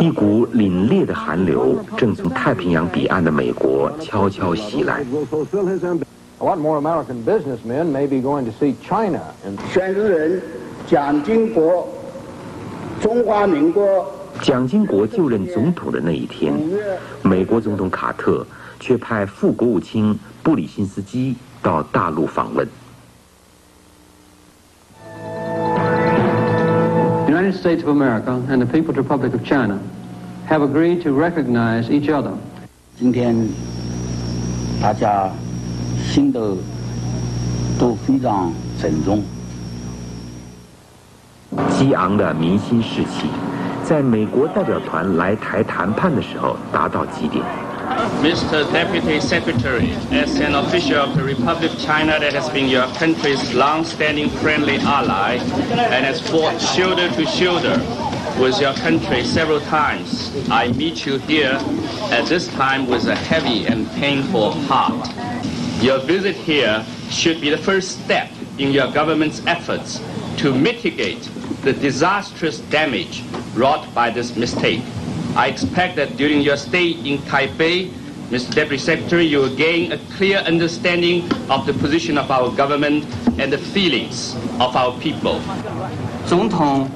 一股凛冽的寒流正从太平洋彼岸的美国悄悄袭来。选人蒋经国，中华民国。蒋经国就任总统的那一天，美国总统卡特却派副国务卿布里辛斯基到大陆访问。United States of America and the People's Republic of China have agreed to recognize each other。今天大家心都都非常沉重，激昂的民心士气，在美国代表团来台谈判的时候达到极点。Mr. Deputy Secretary, as an official of the Republic of China that has been your country's long-standing friendly ally and has fought shoulder to shoulder with your country several times, I meet you here at this time with a heavy and painful heart. Your visit here should be the first step in your government's efforts to mitigate the disastrous damage wrought by this mistake. I expect that during your stay in Taipei, Mr. Deputy Secretary, you will gain a clear understanding of the position of our government and the feelings of our people. 总统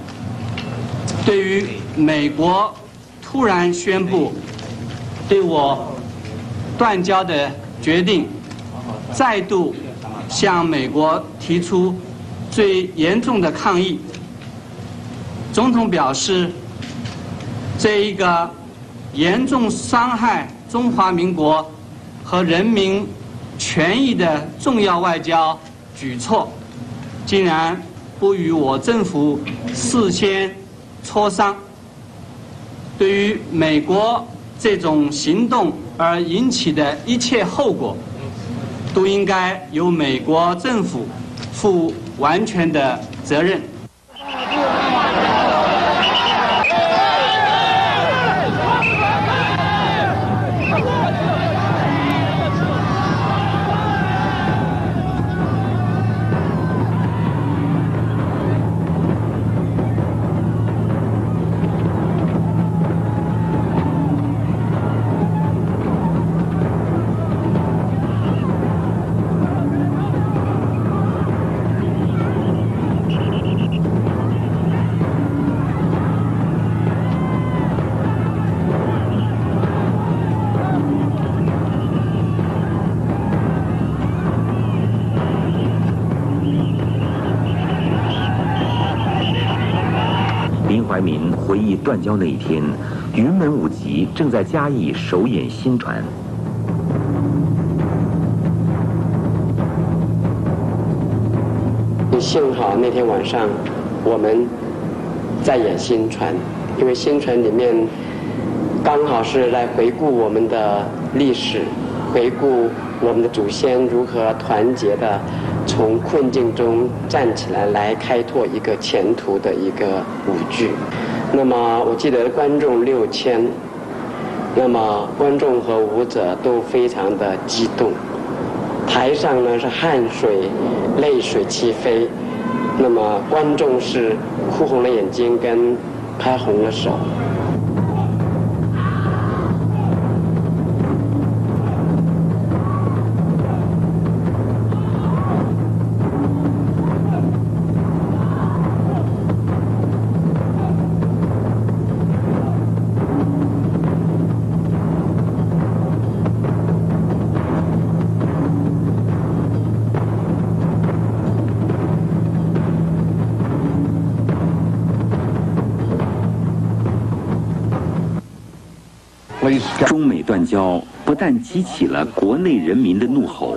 对于美国突然宣布对我断交的决定，再度向美国提出最严重的抗议。总统表示。这一个严重伤害中华民国和人民权益的重要外交举措，竟然不与我政府事先磋商。对于美国这种行动而引起的一切后果，都应该由美国政府负完全的责任。怀民回忆断交那一天，云门舞集正在嘉义首演新传。幸好那天晚上我们在演新传，因为新传里面刚好是来回顾我们的历史，回顾我们的祖先如何团结的从困境中站起来，来开拓一个前途的一个舞剧。那么我记得观众六千，那么观众和舞者都非常的激动，台上呢是汗水、泪水齐飞，那么观众是哭红了眼睛跟拍红了手。中美断交不但激起了国内人民的怒吼，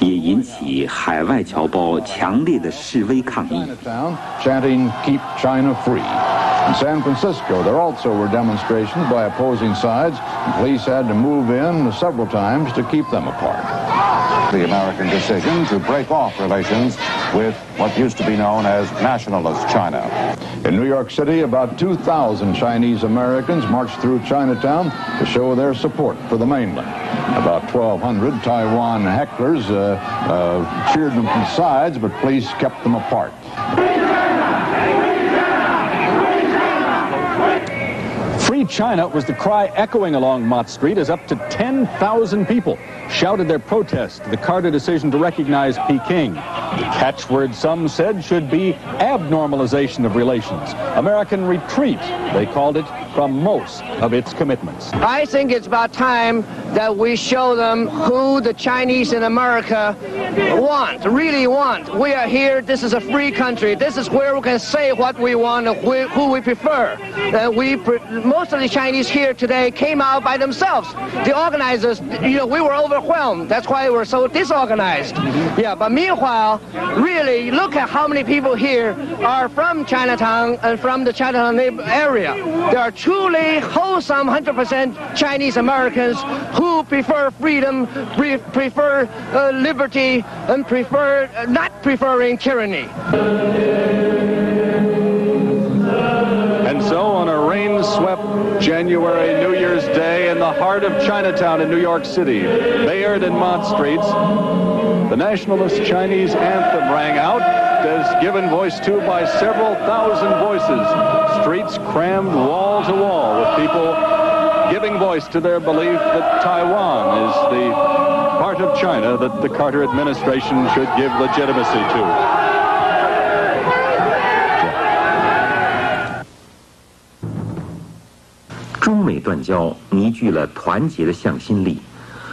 也引起海外侨胞强烈的示威抗议。The American decision to break off relations with what used to be known as nationalist China. In New York City, about 2,000 Chinese Americans marched through Chinatown to show their support for the mainland. About 1,200 Taiwan hecklers uh, uh, cheered them from sides, but police kept them apart. Free China was the cry echoing along Mott Street as up to 10,000 people shouted their protest to the Carter decision to recognize Peking. The catchword some said should be abnormalization of relations, American retreat, they called it, from most of its commitments. I think it's about time that we show them who the Chinese in America want, really want. We are here, this is a free country, this is where we can say what we want, and who we prefer. Uh, we, most of the Chinese here today came out by themselves. The organizers, you know, we were overwhelmed. That's why we're so disorganized. Yeah, but meanwhile, really, look at how many people here are from Chinatown and from the Chinatown area. There are truly wholesome 100% Chinese Americans who prefer freedom, pre prefer uh, liberty, and prefer uh, not preferring tyranny. And so on a rain-swept January New Year's Day in the heart of Chinatown in New York City, Bayard and Mott Streets, the nationalist Chinese anthem rang out as given voice to by several thousand voices. Streets crammed wall to wall with people giving voice to their belief that Taiwan is the part of China that the Carter administration should give legitimacy to. 中美断交凝聚了团结的向心力，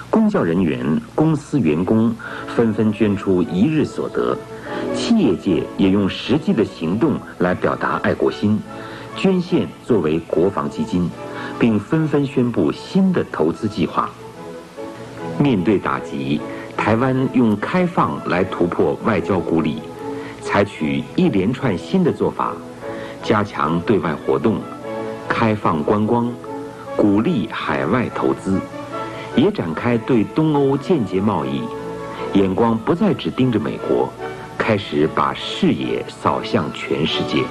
公教人员、公司员工纷纷捐出一日所得，企业界也用实际的行动来表达爱国心，捐献作为国防基金，并纷纷宣布新的投资计划。面对打击，台湾用开放来突破外交孤立，采取一连串新的做法，加强对外活动。开放观光，鼓励海外投资，也展开对东欧间接贸易，眼光不再只盯着美国，开始把视野扫向全世界。